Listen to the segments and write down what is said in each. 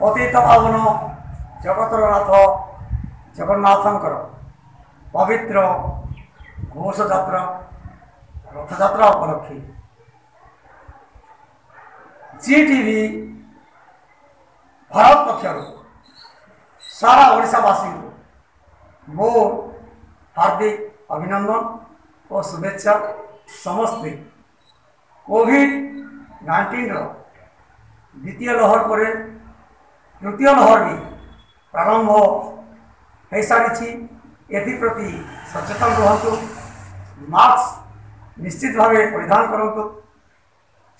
ପତିତ ପାବନ ଜଗତର ନାଥ ଜଗନ୍ନାଥଙ୍କର ପବିତ୍ର ଘୋଷ ଯାତ୍ରା ରଥଯାତ୍ରା ଉପଲକ୍ଷେ ଜି ଟିଭି ଭାରତ ପକ୍ଷରୁ ସାରା ଓଡ଼ିଶାବାସୀଙ୍କୁ ମୋ ହାର୍ଦ୍ଦିକ ଅଭିନନ୍ଦନ ଓ ଶୁଭେଚ୍ଛା ସମସ୍ତେ କୋଭିଡ଼ ନାଇଣ୍ଟିନ୍ର ଦ୍ୱିତୀୟ ଲହର ପରେ দ্বিতীয় নহরনি प्रारंभ হই সারিছি এই প্রতি সচেতন রহতু মাস্ক নিশ্চিত ভাবে পরিধান করতু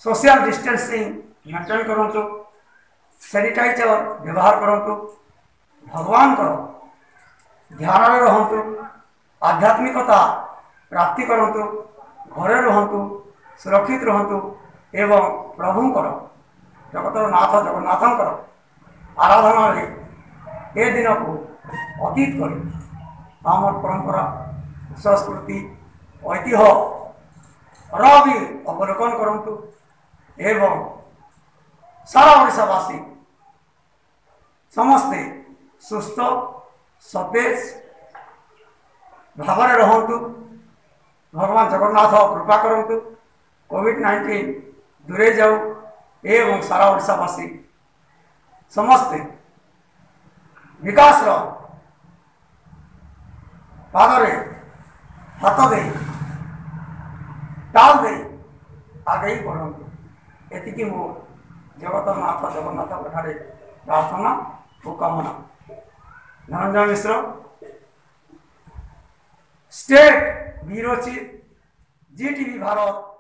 সোশ্যাল ডিসটেন্সিং ইয়াতল করতু স্যানিটাইজার ব্যবহার করতু ভগবান কর ধ্যাননে রহতু আধ্যাত্মিকতা প্রাপ্তি করতু ঘরে রহতু সুরক্ষিত রহতু এবং প্রভু করgetLogger नाथা যগন নাথান কর ଆରାଧନାରେ ଏ ଦିନକୁ ଅତୀତ କରି ଆମର ପରମ୍ପରା ସଂସ୍କୃତି ଐତିହ୍ୟର ବି ଅବଲୋକନ କରନ୍ତୁ ଏବଂ ସାରା ଓଡ଼ିଶାବାସୀ ସମସ୍ତେ ସୁସ୍ଥ ସତେଜ ଭାବରେ ରୁହନ୍ତୁ ଭଗବାନ ଜଗନ୍ନାଥ କୃପା କରନ୍ତୁ କୋଭିଡ଼ ନାଇଣ୍ଟିନ୍ ଦୂରେଇ ଯାଉ ଏବଂ ସାରା ଓଡ଼ିଶାବାସୀ ସମସ୍ତେ ବିକାଶର ପାଦରେ ହାତ ଦେଇ ତାଳ ଦେଇ ଆଗେଇ ବଢ଼ନ୍ତୁ ଏତିକି ମୁଁ ଜଗତ ନାଥ ଜଗନ୍ନାଥଙ୍କ ଠାରେ ପ୍ରାର୍ଥନା ଓ କାମନା Dhananjay Mishra state bureau chief Zee TV Bharat